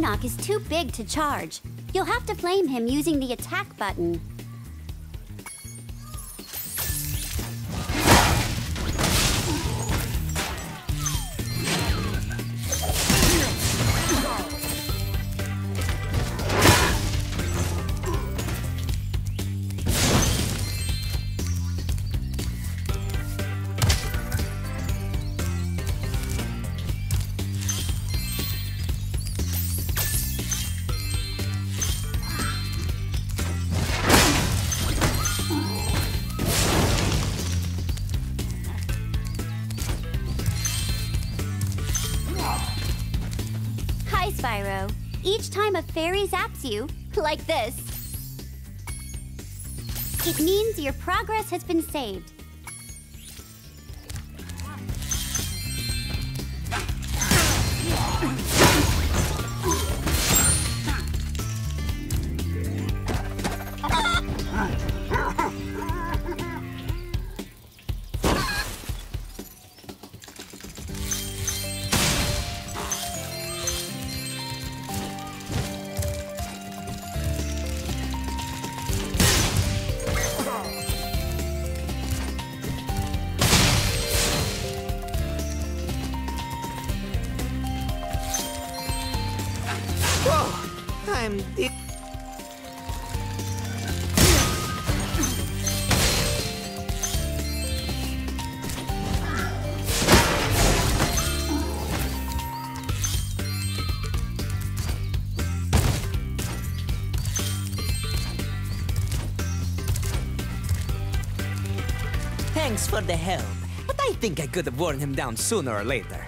Rhynoc is too big to charge. You'll have to flame him using the attack button. Each time a fairy zaps you, like this, it means your progress has been saved. Thanks for the help, but I think I could have worn him down sooner or later.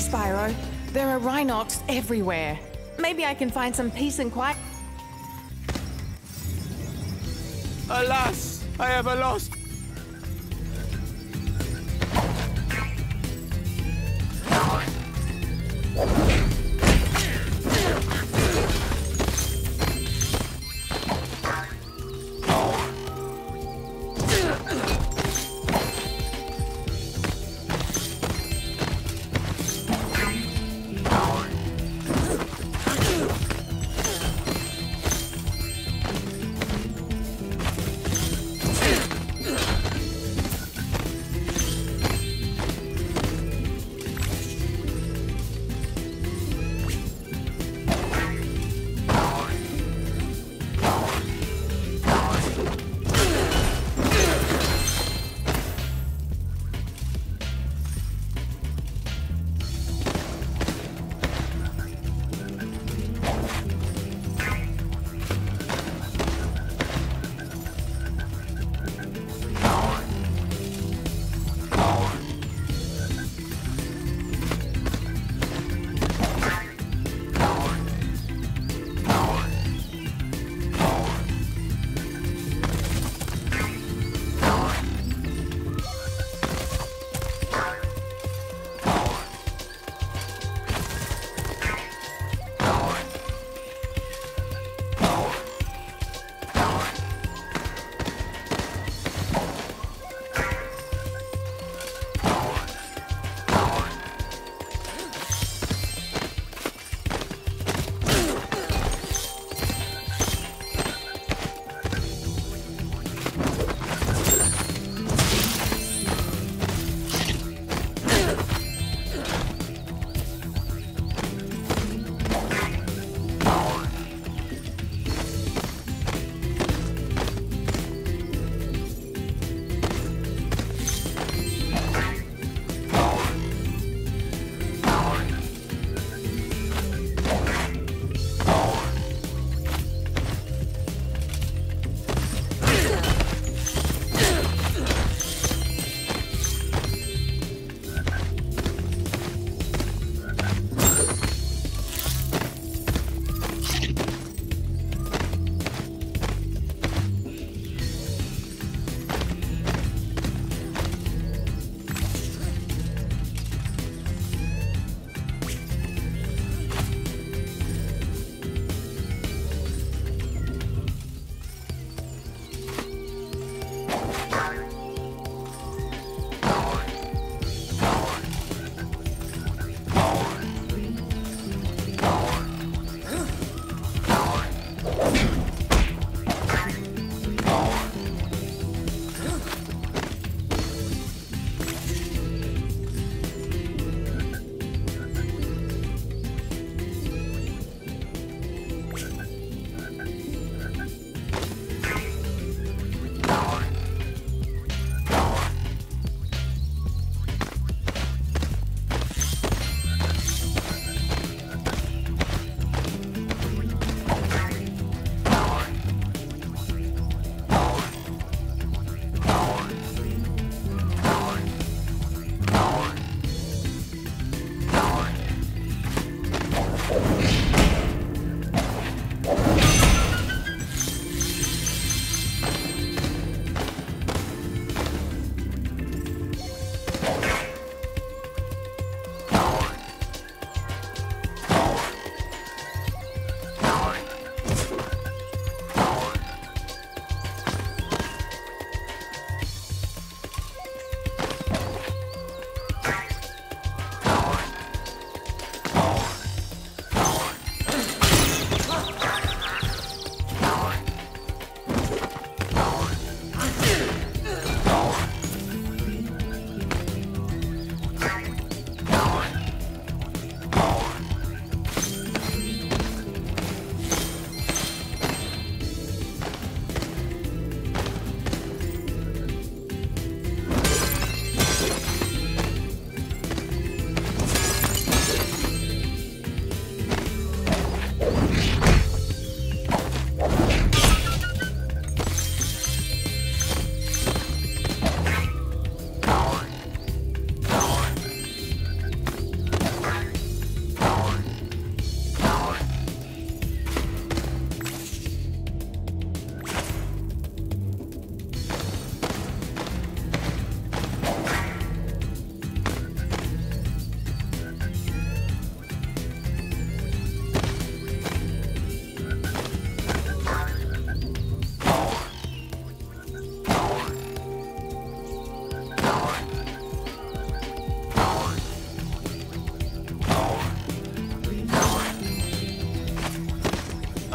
Spyro. There are Rhynocs everywhere. Maybe I can find some peace and quiet. Alas, I have a lost.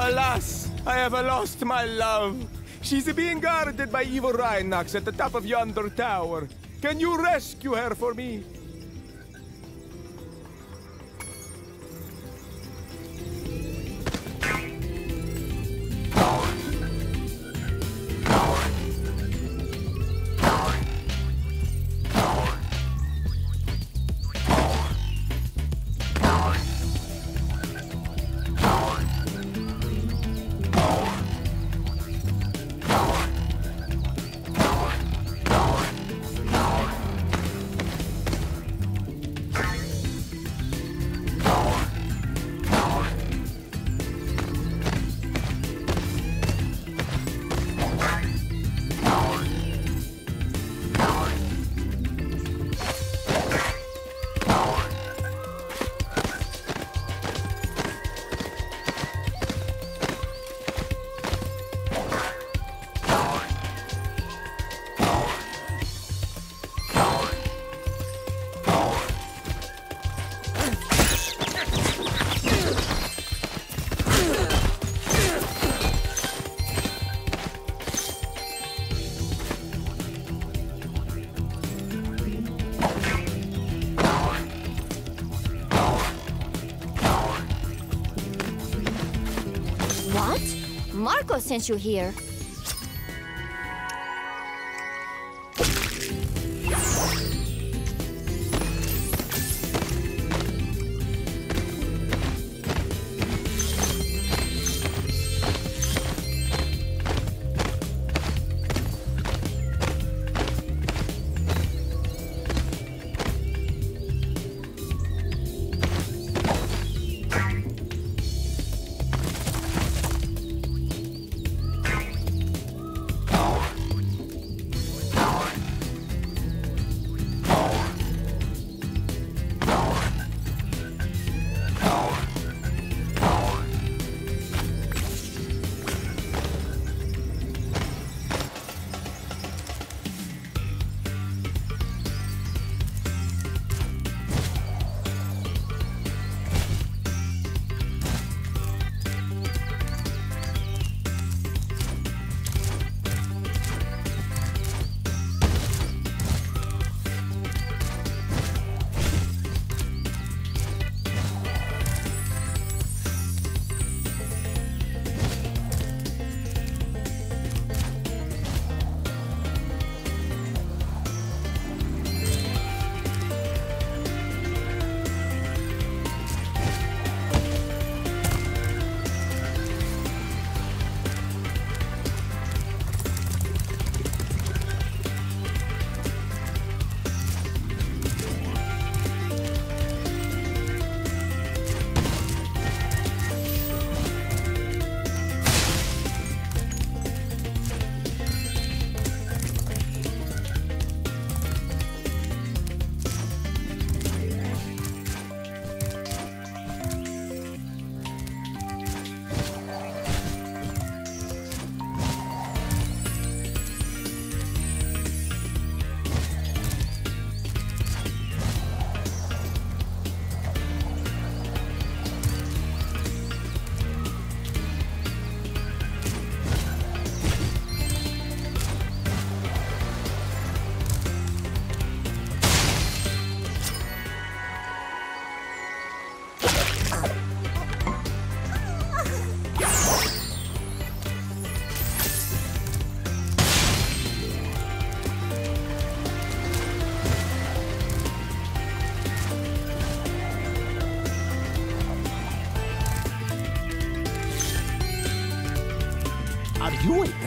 Alas, I have lost my love. She's being guarded by evil Rhynocs at the top of yonder tower. Can you rescue her for me? Marco sent you here.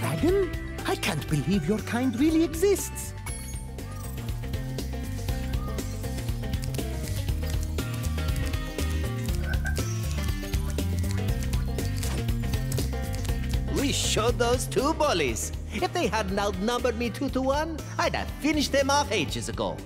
Dragon? I can't believe your kind really exists. We showed those two bullies. If they hadn't outnumbered me two to one, I'd have finished them off ages ago.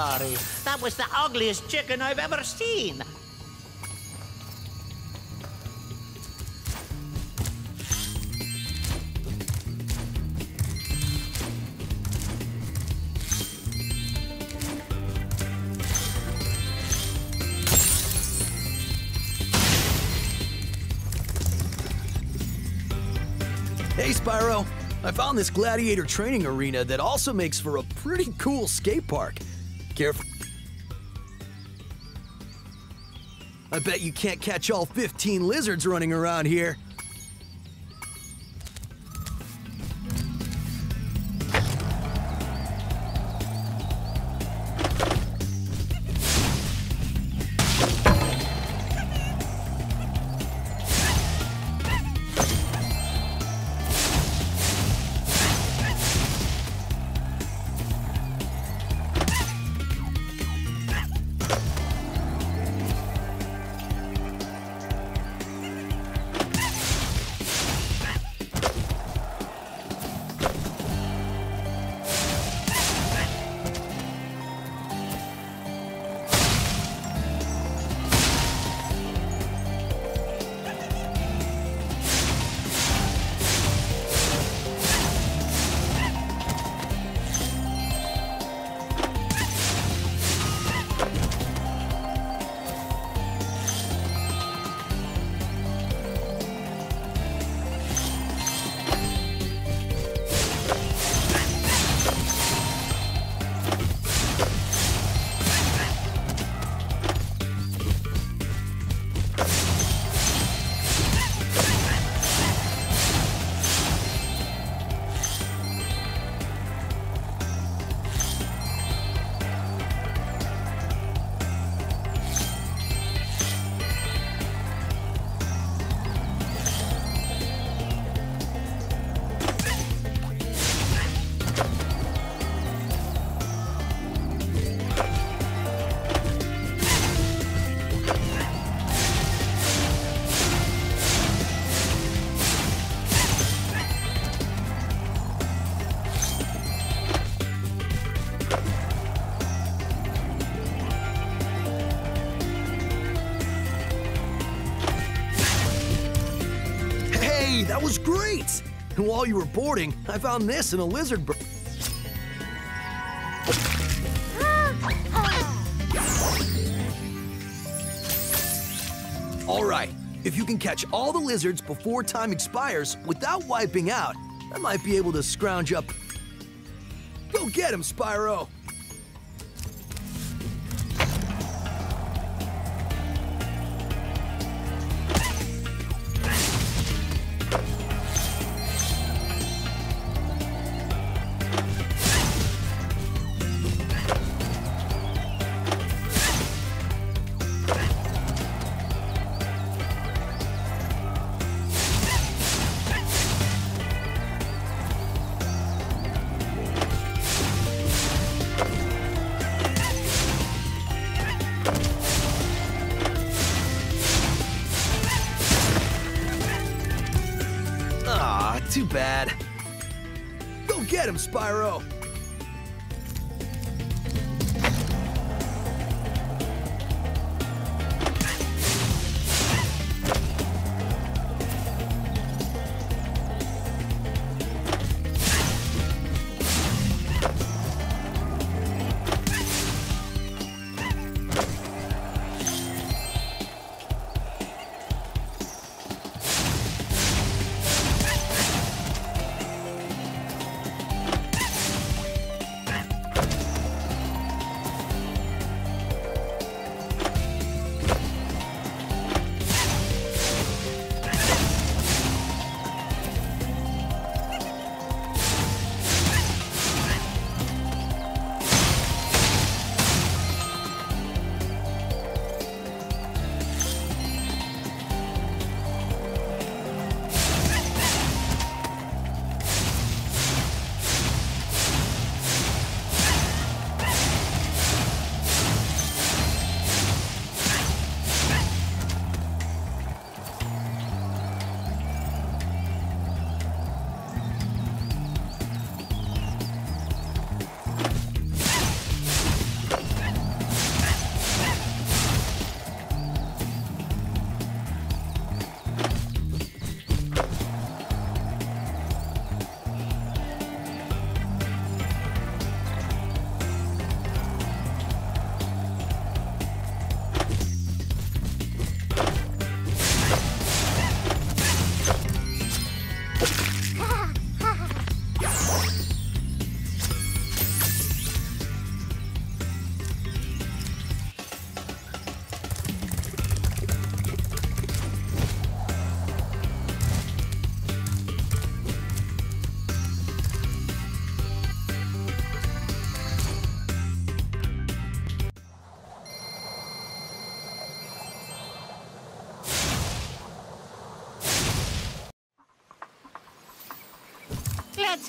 Sorry. That was the ugliest chicken I've ever seen. Hey, Spyro. I found this gladiator training arena that also makes for a pretty cool skate park. Careful. I bet you can't catch all 15 lizards running around here. Was great! And while you were boarding, I found this in a lizard bur- All right, if you can catch all the lizards before time expires without wiping out, I might be able to scrounge up. Go get him, Spyro!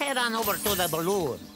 Head on over to the balloon.